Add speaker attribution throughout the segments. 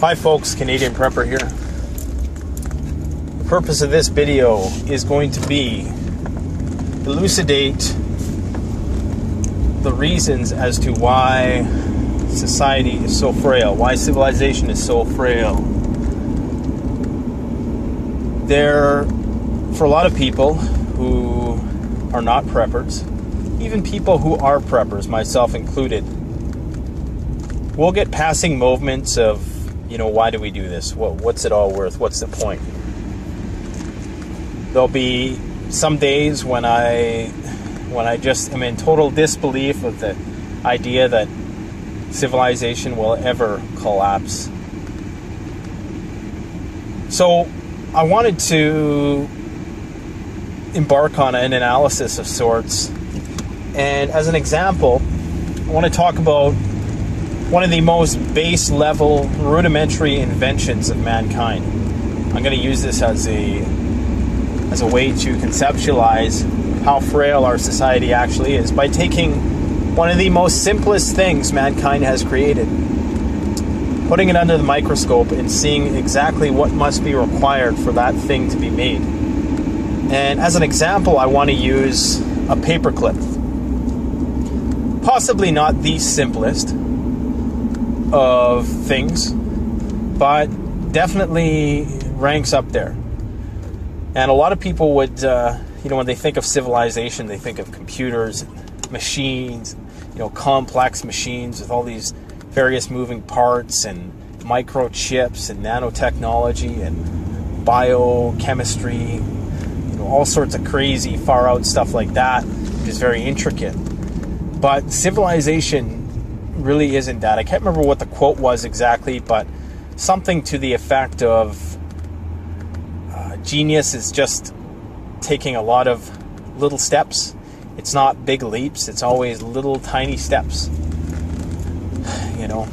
Speaker 1: Hi folks, Canadian Prepper here. The purpose of this video is going to be elucidate the reasons as to why society is so frail, why civilization is so frail. There, for a lot of people who are not preppers, even people who are preppers, myself included, we'll get passing movements of you know, why do we do this? What, what's it all worth? What's the point? There'll be some days when I when I just am in total disbelief of the idea that civilization will ever collapse. So I wanted to embark on an analysis of sorts. And as an example, I want to talk about one of the most base level, rudimentary inventions of mankind. I'm going to use this as a as a way to conceptualize how frail our society actually is by taking one of the most simplest things mankind has created, putting it under the microscope and seeing exactly what must be required for that thing to be made. And as an example, I want to use a paperclip. Possibly not the simplest, of things, but definitely ranks up there. And a lot of people would, uh, you know, when they think of civilization, they think of computers, machines, you know, complex machines with all these various moving parts and microchips and nanotechnology and biochemistry, you know, all sorts of crazy, far out stuff like that, which is very intricate. But civilization really isn't that. I can't remember what the quote was exactly, but something to the effect of uh, genius is just taking a lot of little steps. It's not big leaps, it's always little tiny steps. You know,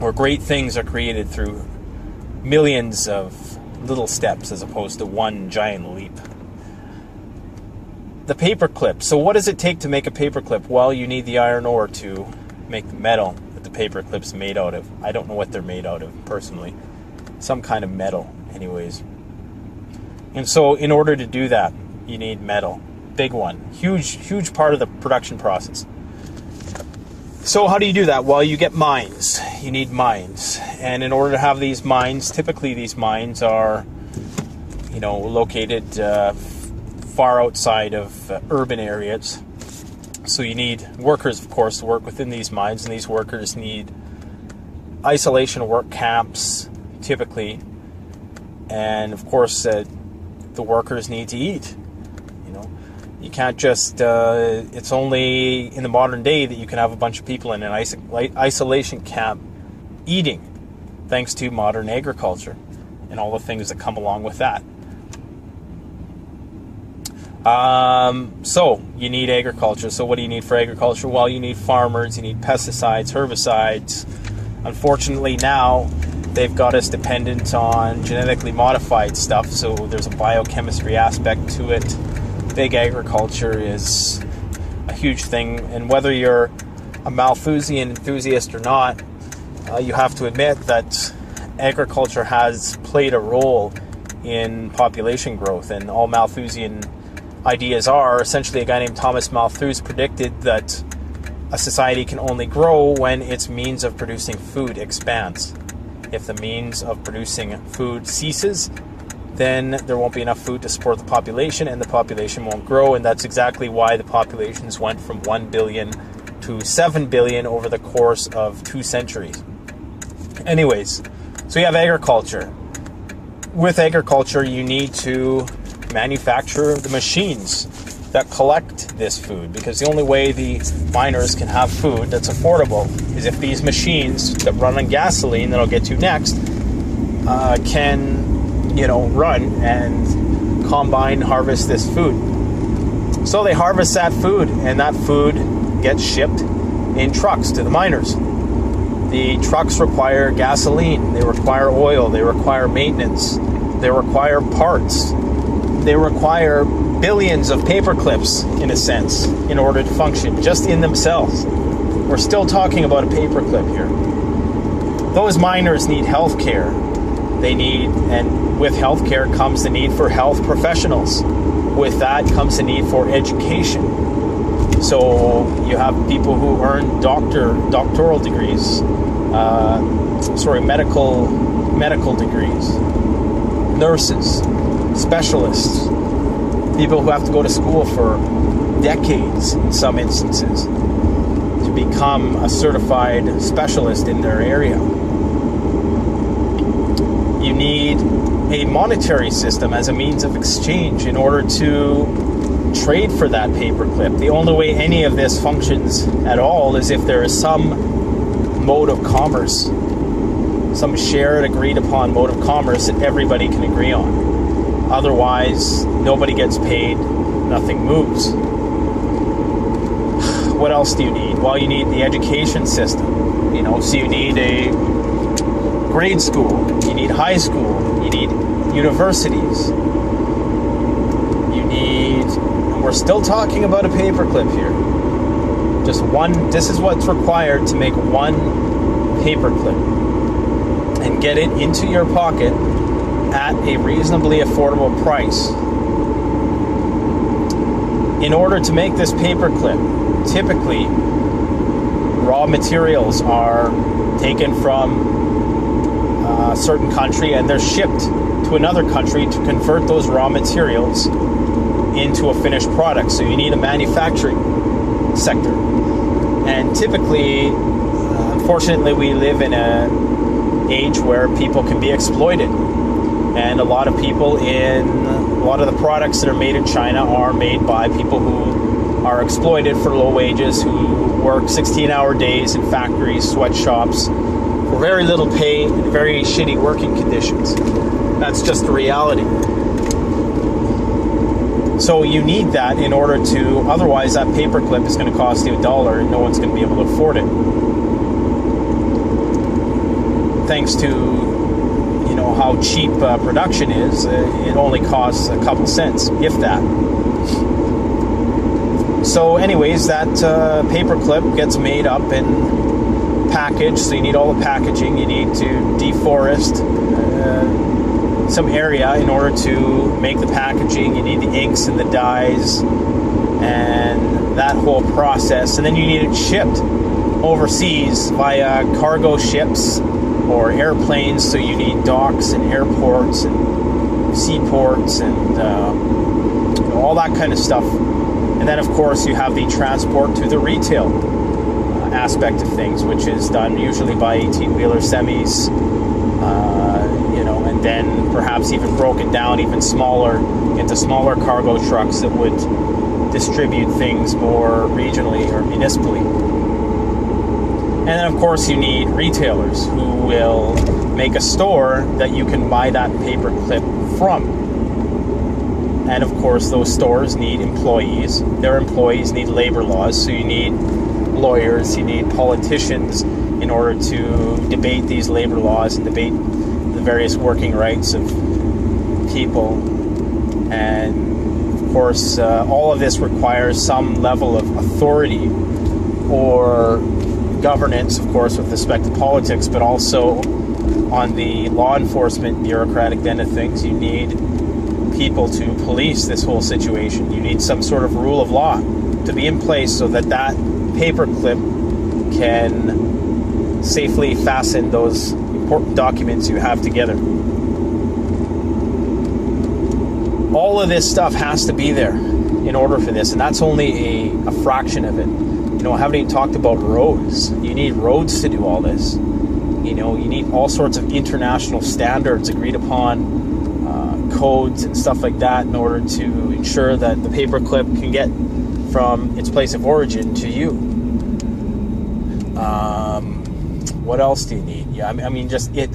Speaker 1: where great things are created through millions of little steps as opposed to one giant leap. The paperclip. So, what does it take to make a paperclip? Well, you need the iron ore to make the metal that the paper clips made out of. I don't know what they're made out of personally. Some kind of metal, anyways. And so, in order to do that, you need metal. Big one. Huge, huge part of the production process. So, how do you do that? Well, you get mines. You need mines. And in order to have these mines, typically these mines are, you know, located uh, far outside of uh, urban areas so you need workers, of course, to work within these mines, and these workers need isolation work camps, typically, and of course, uh, the workers need to eat. You know, you can't just. Uh, it's only in the modern day that you can have a bunch of people in an isolation camp eating, thanks to modern agriculture and all the things that come along with that. Um, so you need agriculture. So what do you need for agriculture? Well, you need farmers. You need pesticides, herbicides. Unfortunately, now they've got us dependent on genetically modified stuff. So there's a biochemistry aspect to it. Big agriculture is a huge thing, and whether you're a Malthusian enthusiast or not, uh, you have to admit that agriculture has played a role in population growth, and all Malthusian ideas are. Essentially, a guy named Thomas Malthus predicted that a society can only grow when its means of producing food expands. If the means of producing food ceases, then there won't be enough food to support the population and the population won't grow. And that's exactly why the populations went from 1 billion to 7 billion over the course of two centuries. Anyways, so you have agriculture. With agriculture, you need to manufacture the machines that collect this food because the only way the miners can have food that's affordable is if these machines that run on gasoline that I'll get to next uh, can you know run and combine harvest this food. So they harvest that food and that food gets shipped in trucks to the miners. The trucks require gasoline they require oil they require maintenance they require parts they require billions of paper clips, in a sense, in order to function, just in themselves. We're still talking about a paper clip here. those miners need health care. They need, and with health care comes the need for health professionals. With that comes the need for education. So you have people who earn doctor doctoral degrees, uh, sorry, medical medical degrees, nurses, specialists, people who have to go to school for decades in some instances to become a certified specialist in their area. You need a monetary system as a means of exchange in order to trade for that paperclip. The only way any of this functions at all is if there is some mode of commerce, some shared agreed upon mode of commerce that everybody can agree on. Otherwise, nobody gets paid, nothing moves what else do you need? Well, you need the education system. You know, so you need a grade school, you need high school, you need universities, you need. we're still talking about a paperclip here. Just one. This is what's required to make one paperclip and get it into your pocket at a reasonably affordable price. In order to make this paperclip, typically raw materials are taken from a certain country and they're shipped to another country to convert those raw materials into a finished product. So you need a manufacturing sector. And typically, uh, unfortunately, we live in an age where people can be exploited. And a lot of people in a lot of the products that are made in China are made by people who are exploited for low wages, who work 16 hour days in factories, sweatshops, for very little pay and very shitty working conditions. That's just the reality. So you need that in order to, otherwise, that paperclip is going to cost you a dollar and no one's going to be able to afford it. Thanks to how cheap uh, production is, uh, it only costs a couple cents, if that. So, anyways, that uh, paper clip gets made up and packaged. So you need all the packaging. You need to deforest uh, some area in order to make the packaging. You need the inks and the dyes and that whole process. And then you need it shipped overseas via cargo ships or airplanes. So you need docks and airports and seaports and uh, all that kind of stuff and then, of course, you have the transport to the retail uh, aspect of things, which is done usually by 18 wheeler semis, uh, you know, and then perhaps even broken down even smaller into smaller cargo trucks that would distribute things more regionally or municipally. And then, of course, you need retailers who will make a store that you can buy that paper clip from. And of course, those stores need employees. Their employees need labor laws, so you need lawyers, you need politicians in order to debate these labor laws and debate the various working rights of people. And of course, uh, all of this requires some level of authority or governance, of course, with respect to politics, but also on the law enforcement bureaucratic end of things, you need people to police this whole situation. You need some sort of rule of law to be in place so that that paperclip can safely fasten those important documents you have together. All of this stuff has to be there in order for this, and that's only a, a fraction of it. Know, I haven't even talked about roads. You need roads to do all this. You know, you need all sorts of international standards agreed upon codes and stuff like that in order to ensure that the paperclip can get from its place of origin to you. Um, what else do you need? Yeah, I mean, just it.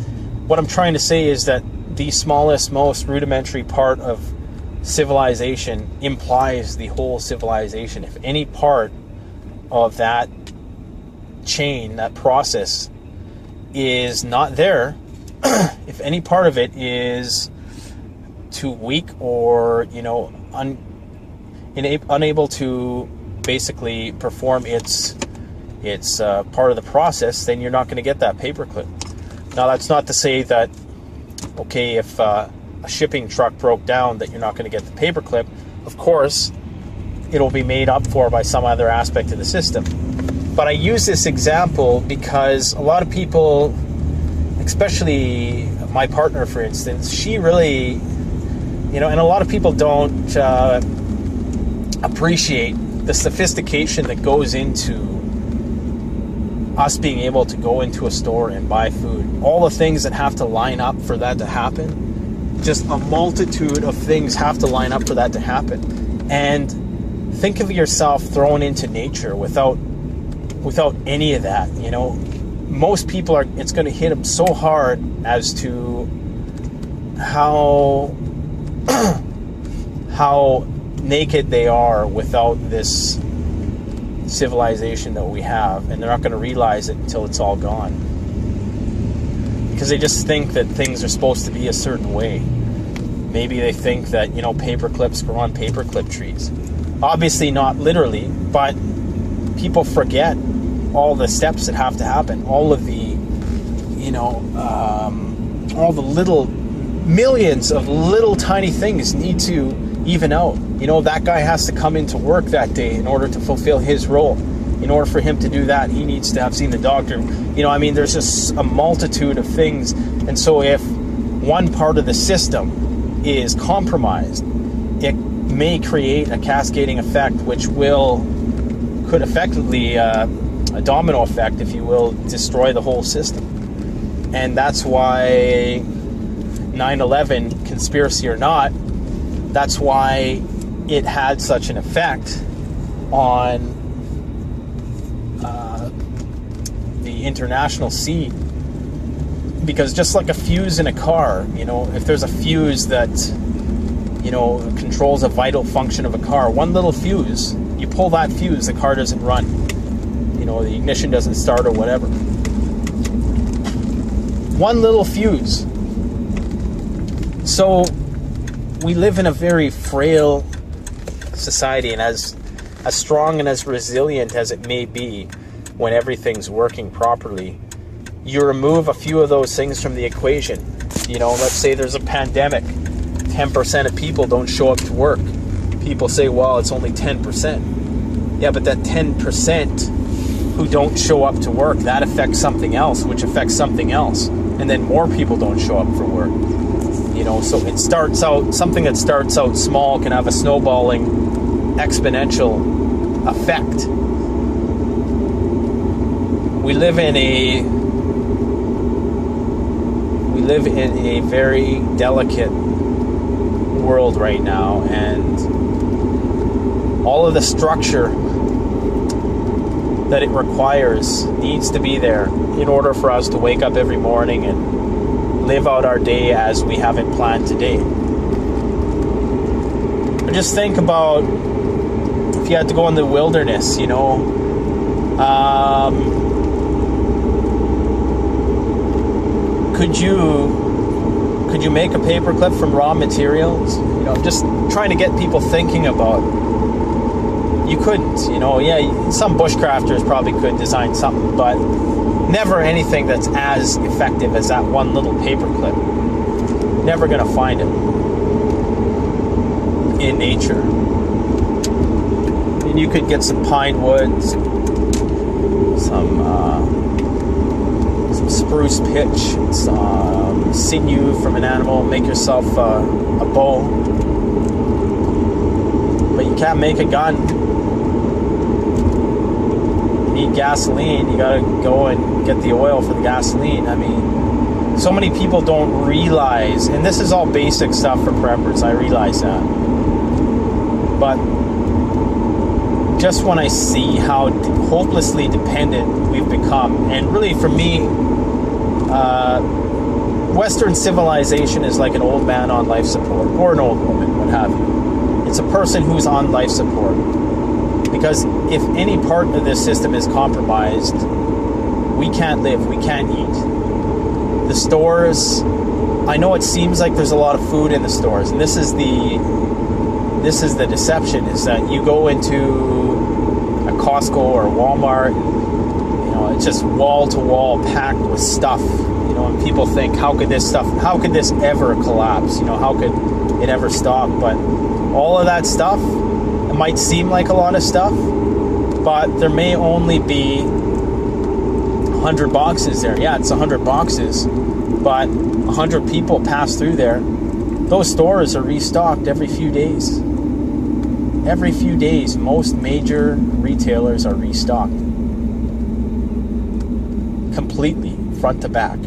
Speaker 1: What I'm trying to say is that the smallest, most rudimentary part of civilization implies the whole civilization. If any part of that chain, that process, is not there, if any part of it is too weak or you know un, unable to basically perform its its uh, part of the process, then you're not going to get that paperclip. Now, that's not to say that, okay, if uh, a shipping truck broke down, that you're not going to get the paperclip. Of course, it'll be made up for by some other aspect of the system. But I use this example because a lot of people, especially my partner, for instance, she really, you know, and a lot of people don't uh, appreciate the sophistication that goes into us being able to go into a store and buy food. All the things that have to line up for that to happen. Just a multitude of things have to line up for that to happen. And think of yourself thrown into nature without without any of that, you know. Most people are it's going to hit them so hard as to how how naked they are without this civilization that we have, and they're not going to realize it until it's all gone. Because they just think that things are supposed to be a certain way. Maybe they think that, you know, paper clips grow on paperclip trees. Obviously, not literally, but people forget all the steps that have to happen, all of the, you know, um, all the little millions of little tiny things need to even out. You know, that guy has to come into work that day in order to fulfill his role. In order for him to do that, he needs to have seen the doctor. You know, I mean, there's just a multitude of things. And so if one part of the system is compromised, it may create a cascading effect which will, could effectively, uh, a domino effect, if you will, destroy the whole system. And that's why 9 11, conspiracy or not, that's why it had such an effect on uh, the international scene. Because just like a fuse in a car, you know, if there's a fuse that, you know, controls a vital function of a car, one little fuse, you pull that fuse, the car doesn't run. You know, the ignition doesn't start or whatever. One little fuse. So we live in a very frail society, and as as strong and as resilient as it may be when everything's working properly, you remove a few of those things from the equation. You know, let's say there's a pandemic, 10% of people don't show up to work. People say, well, it's only 10%. Yeah, but that 10% who don't show up to work, that affects something else, which affects something else. And then more people don't show up for work. You know, so it starts out, something that starts out small can have a snowballing exponential effect. We live in a we live in a very delicate world right now and all of the structure that it requires needs to be there in order for us to wake up every morning and live out our day as we have it planned today. just think about if you had to go in the wilderness, you know. Um, could you could you make a paperclip from raw materials? You know, just trying to get people thinking about. You couldn't, you know. Yeah, some bushcrafters probably could design something, but never anything that's as effective as that one little paperclip. Never gonna find it in nature and you could get some pine woods, some uh, some spruce pitch, some sinew from an animal. Make yourself uh, a bow, but you can't make a gun. You need gasoline. You gotta go and get the oil for the gasoline. I mean, so many people don't realize, and this is all basic stuff for preppers. I realize that, but just when I see how hopelessly dependent we've become, and really for me, uh, Western civilization is like an old man on life support, or an old woman, what have you. It's a person who's on life support. Because if any part of this system is compromised, we can't live, we can't eat. The stores, I know it seems like there's a lot of food in the stores, and this is the this is the deception is that you go into a Costco or Walmart. Know, it's just wall to wall packed with stuff. You know, and people think, how could this stuff, how could this ever collapse? You know, how could it ever stop? But all of that stuff, it might seem like a lot of stuff, but there may only be 100 boxes there. Yeah, it's 100 boxes, but 100 people pass through there. Those stores are restocked every few days. Every few days, most major retailers are restocked front to back.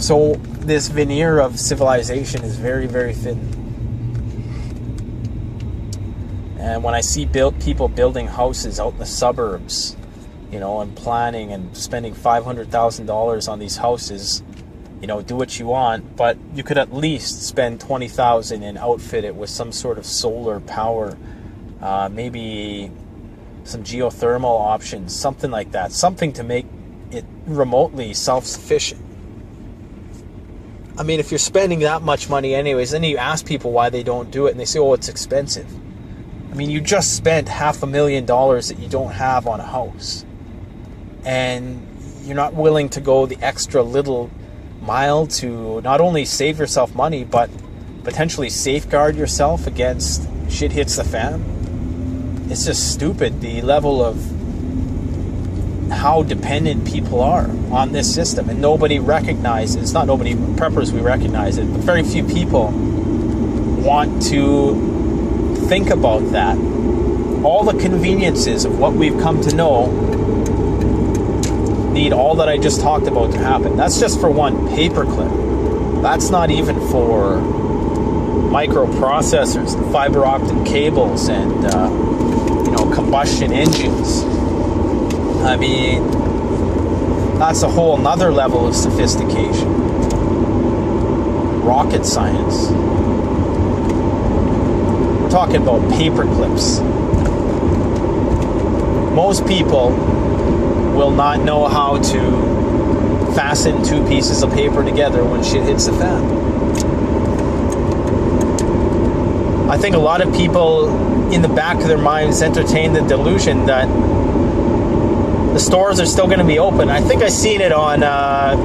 Speaker 1: So, this veneer of civilization is very, very thin. And when I see built people building houses out in the suburbs, you know, and planning and spending $500,000 on these houses, you know, do what you want, but you could at least spend 20,000 and outfit it with some sort of solar power, uh, maybe some geothermal options, something like that, something to make it remotely self-sufficient. I mean, if you're spending that much money anyways, then you ask people why they don't do it, and they say, "Oh, it's expensive." I mean, you just spent half a million dollars that you don't have on a house, and you're not willing to go the extra little mile to not only save yourself money, but potentially safeguard yourself against shit hits the fan. It's just stupid the level of how dependent people are on this system, and nobody recognizes. Not nobody preppers we recognize it, but very few people want to think about that. All the conveniences of what we've come to know need all that I just talked about to happen. That's just for one paperclip. That's not even for microprocessors, fiber optic cables, and uh, you know combustion engines. I mean, that's a whole nother level of sophistication. Rocket science. We're talking about paper clips. Most people will not know how to fasten two pieces of paper together when shit hits the fan. I think a lot of people in the back of their minds entertain the delusion that the stores are still going to be open. I think I seen it on uh,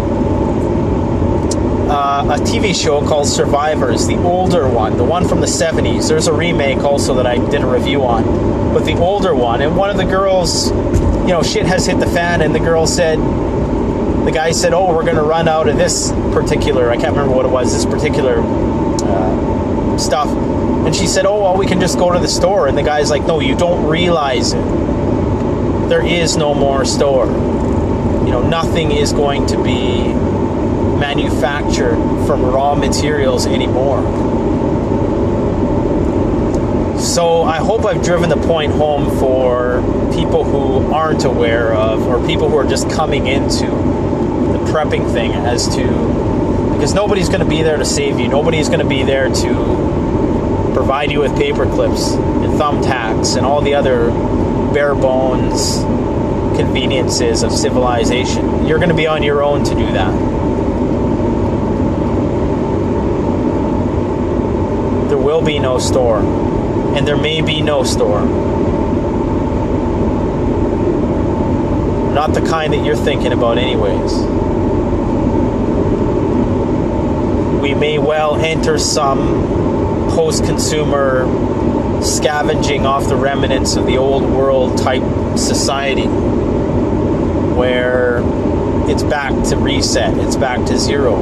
Speaker 1: uh, a TV show called Survivors, the older one, the one from the 70s. There's a remake also that I did a review on, but the older one. And one of the girls, you know, shit has hit the fan, and the girl said, the guy said, "Oh, we're going to run out of this particular. I can't remember what it was. This particular uh, stuff." And she said, "Oh, well, we can just go to the store." And the guy's like, "No, you don't realize it." there is no more store. You know, nothing is going to be manufactured from raw materials anymore. So I hope I've driven the point home for people who aren't aware of, or people who are just coming into the prepping thing as to, because nobody's going to be there to save you. Nobody's going to be there to provide you with paper clips and thumbtacks and all the other bare bones conveniences of civilization. You're going to be on your own to do that. There will be no store, and there may be no store. Not the kind that you're thinking about, anyways. We may well enter some post consumer scavenging off the remnants of the old world type society where it's back to reset, it's back to zero.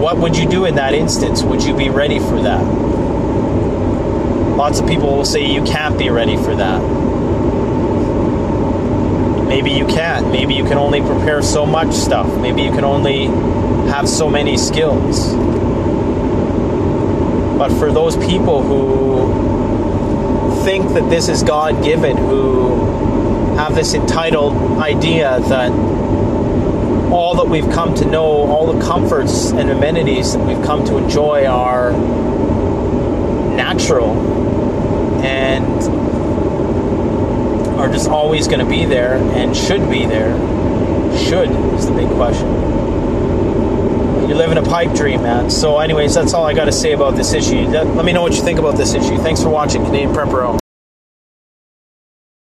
Speaker 1: What would you do in that instance? Would you be ready for that? Lots of people will say you can't be ready for that. Maybe you can't. Maybe you can only prepare so much stuff. Maybe you can only have so many skills. But for those people who think that this is God given, who have this entitled idea that all that we've come to know, all the comforts and amenities that we've come to enjoy are natural and are just always going to be there and should be there. Should is the big question. You're living a pipe dream, man. So, anyways, that's all I got to say about this issue. Let me know what you think about this issue. Thanks for watching, Canadian Prepper